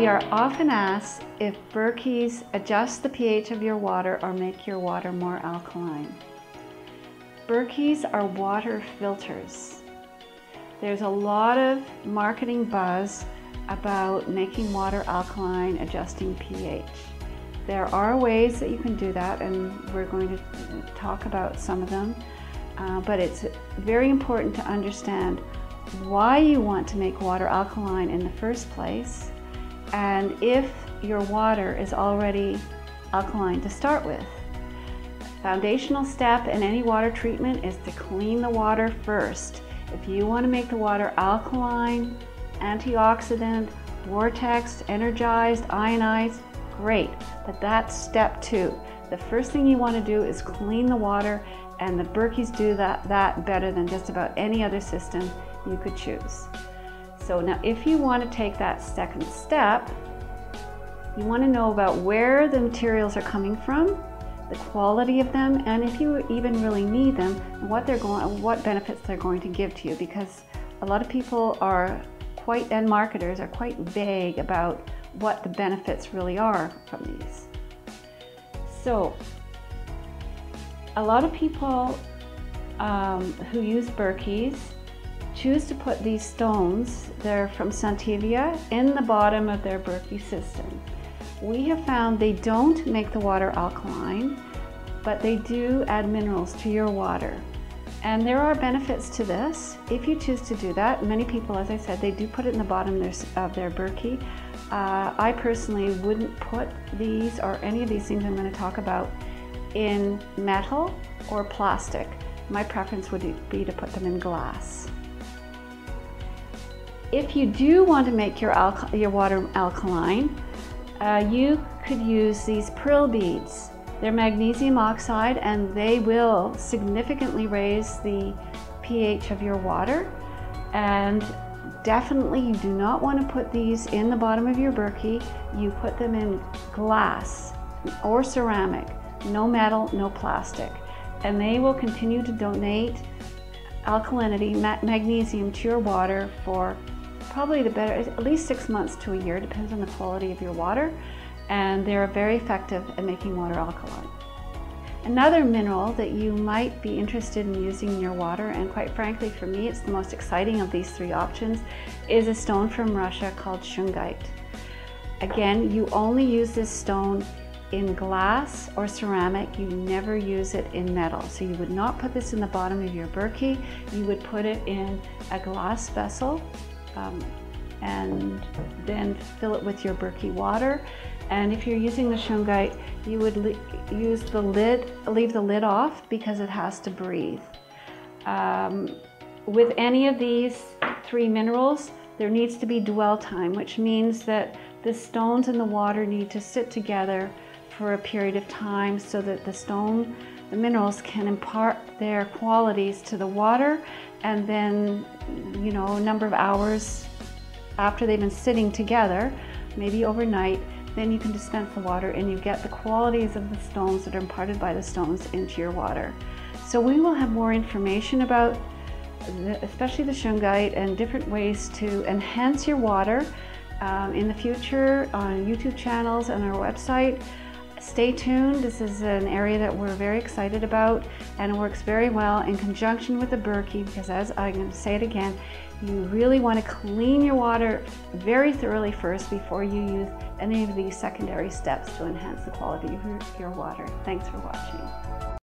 We are often asked if Berkey's adjust the pH of your water or make your water more alkaline. Berkey's are water filters. There's a lot of marketing buzz about making water alkaline, adjusting pH. There are ways that you can do that, and we're going to talk about some of them. Uh, but it's very important to understand why you want to make water alkaline in the first place, and if your water is already alkaline to start with. Foundational step in any water treatment is to clean the water first. If you want to make the water alkaline, antioxidant, vortex, energized, ionized, great, but that's step two. The first thing you want to do is clean the water and the Berkeys do that, that better than just about any other system you could choose. So now if you want to take that second step, you want to know about where the materials are coming from, the quality of them, and if you even really need them, what they're going, what benefits they're going to give to you. Because a lot of people are quite, and marketers are quite vague about what the benefits really are from these. So, a lot of people um, who use Berkeys choose to put these stones, they're from Santevia, in the bottom of their Berkey system. We have found they don't make the water alkaline, but they do add minerals to your water. And there are benefits to this if you choose to do that. Many people, as I said, they do put it in the bottom of their Berkey. Uh, I personally wouldn't put these or any of these things I'm going to talk about in metal or plastic. My preference would be to put them in glass. If you do want to make your, your water alkaline, uh, you could use these prill beads. They're magnesium oxide and they will significantly raise the pH of your water. And definitely you do not want to put these in the bottom of your Berkey. You put them in glass or ceramic, no metal, no plastic. And they will continue to donate alkalinity, magnesium to your water for probably the better, at least six months to a year, depends on the quality of your water and they're very effective at making water alkaline. Another mineral that you might be interested in using in your water, and quite frankly for me it's the most exciting of these three options, is a stone from Russia called shungite. Again, you only use this stone in glass or ceramic, you never use it in metal. So you would not put this in the bottom of your Berkey, you would put it in a glass vessel um, and then fill it with your Berkey water and if you're using the shungite, you would use the lid, leave the lid off because it has to breathe. Um, with any of these three minerals, there needs to be dwell time, which means that the stones and the water need to sit together for a period of time so that the stone, the minerals can impart their qualities to the water and then, you know, a number of hours after they've been sitting together, maybe overnight, then you can dispense the water and you get the qualities of the stones that are imparted by the stones into your water. So we will have more information about the, especially the shungite and different ways to enhance your water um, in the future on YouTube channels and our website. Stay tuned. This is an area that we're very excited about and it works very well in conjunction with the Berkey because as I'm going to say it again, you really want to clean your water very thoroughly first before you use any of these secondary steps to enhance the quality of your, your water. Thanks for watching.